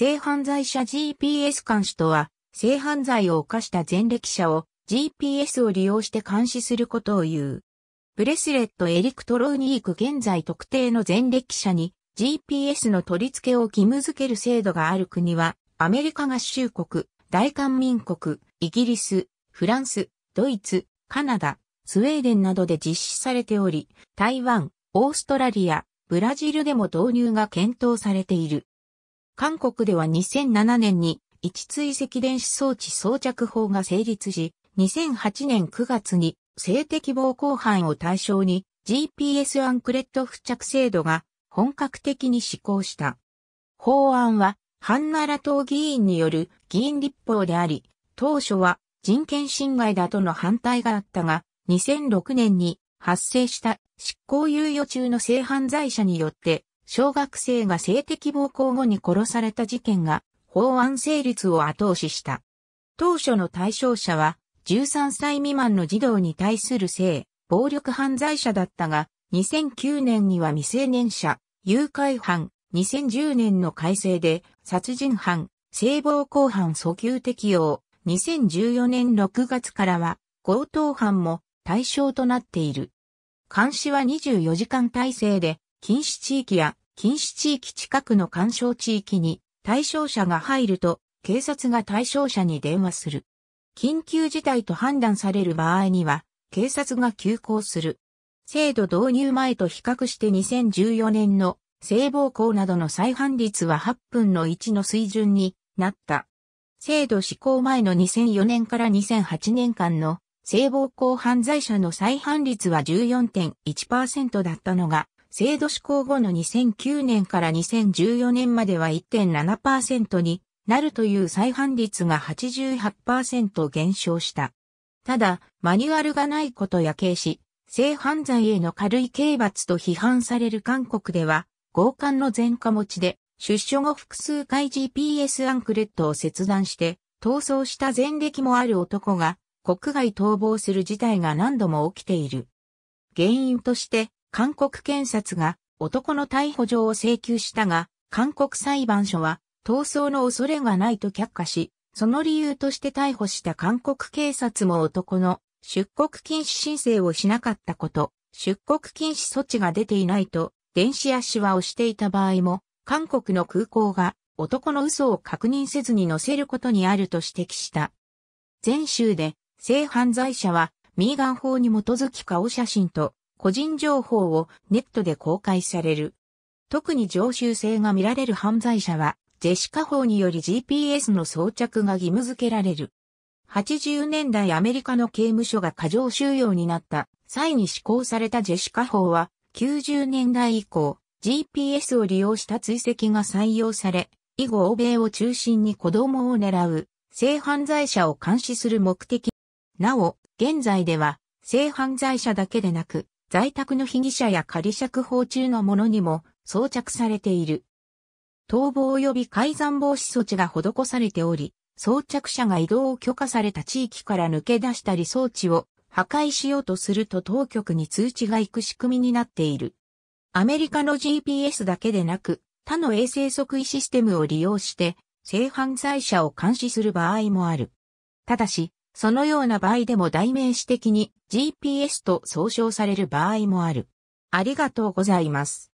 性犯罪者 GPS 監視とは、性犯罪を犯した前歴者を GPS を利用して監視することを言う。ブレスレットエリクトロニーク現在特定の前歴者に GPS の取り付けを義務付ける制度がある国は、アメリカ合衆国、大韓民国、イギリス、フランス、ドイツ、カナダ、スウェーデンなどで実施されており、台湾、オーストラリア、ブラジルでも導入が検討されている。韓国では2007年に一追跡電子装置装着法が成立し、2008年9月に性的暴行犯を対象に GPS アンクレット付着制度が本格的に施行した。法案はハンナラ党議員による議員立法であり、当初は人権侵害だとの反対があったが、2006年に発生した執行猶予中の性犯罪者によって、小学生が性的暴行後に殺された事件が法案成立を後押しした。当初の対象者は13歳未満の児童に対する性、暴力犯罪者だったが、2009年には未成年者、誘拐犯、2010年の改正で殺人犯、性暴行犯訴求適用、2014年6月からは強盗犯も対象となっている。監視は24時間体制で、禁止地域や禁止地域近くの干渉地域に対象者が入ると、警察が対象者に電話する。緊急事態と判断される場合には、警察が急行する。制度導入前と比較して2014年の性暴行などの再犯率は8分の1の水準になった。制度施行前の2004年から2008年間の性暴行犯罪者の再犯率は14.1%だったのが、制度施行後の2009年から2014年までは1.7%になるという再犯率が88%減少した。ただ、マニュアルがないことや軽視、性犯罪への軽い刑罰と批判される韓国では、強姦の前科持ちで、出所後複数回 GPS アンクレットを切断して、逃走した前歴もある男が、国外逃亡する事態が何度も起きている。原因として、韓国検察が男の逮捕状を請求したが、韓国裁判所は逃走の恐れがないと却下し、その理由として逮捕した韓国警察も男の出国禁止申請をしなかったこと、出国禁止措置が出ていないと、電子足輪をしていた場合も、韓国の空港が男の嘘を確認せずに載せることにあると指摘した。全州で性犯罪者はミーガン法に基づき顔写真と個人情報をネットで公開される。特に常習性が見られる犯罪者は、ジェシカ法により GPS の装着が義務付けられる。80年代アメリカの刑務所が過剰収容になった際に施行されたジェシカ法は、90年代以降、GPS を利用した追跡が採用され、以後欧米を中心に子供を狙う性犯罪者を監視する目的なお、現在では、性犯罪者だけでなく、在宅の被疑者や仮釈放中の者にも装着されている。逃亡及び改ざん防止措置が施されており、装着者が移動を許可された地域から抜け出したり装置を破壊しようとすると当局に通知が行く仕組みになっている。アメリカの GPS だけでなく、他の衛星測位システムを利用して、性犯罪者を監視する場合もある。ただし、そのような場合でも代名詞的に GPS と総称される場合もある。ありがとうございます。